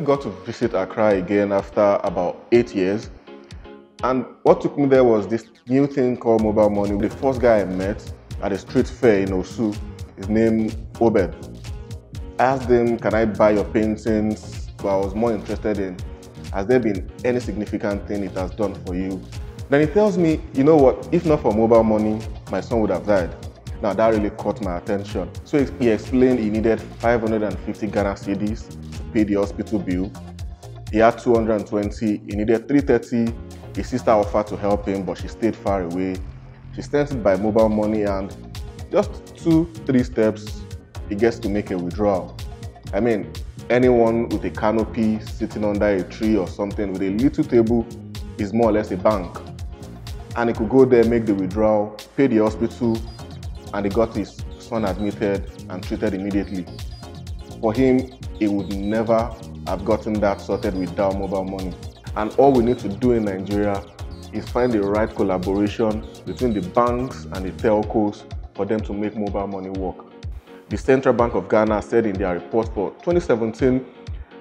got to visit Accra again after about eight years. And what took me there was this new thing called mobile money. The first guy I met at a street fair in Osu, his name Obed. I asked him, can I buy your paintings? But I was more interested in, has there been any significant thing it has done for you? Then he tells me, you know what, if not for mobile money, my son would have died. Now that really caught my attention. So he explained he needed 550 Ghana to pay the hospital bill. He had 220, he needed 330. His sister offered to help him, but she stayed far away. She sent it by mobile money and just two, three steps, he gets to make a withdrawal. I mean, anyone with a canopy sitting under a tree or something with a little table is more or less a bank. And he could go there, make the withdrawal, pay the hospital, and he got his son admitted and treated immediately. For him, he would never have gotten that sorted without mobile money. And all we need to do in Nigeria is find the right collaboration between the banks and the telcos for them to make mobile money work. The Central Bank of Ghana said in their report for 2017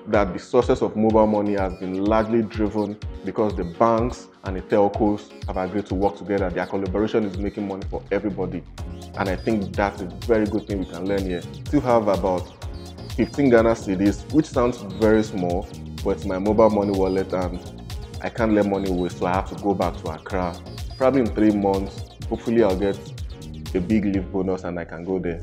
that the success of mobile money has been largely driven because the banks and the telcos have agreed to work together. Their collaboration is making money for everybody. And I think that's a very good thing we can learn here. Still have about 15 Ghana cedis, which sounds very small, but it's my mobile money wallet and I can't let money waste, so I have to go back to Accra. Probably in three months, hopefully I'll get a big leave bonus and I can go there.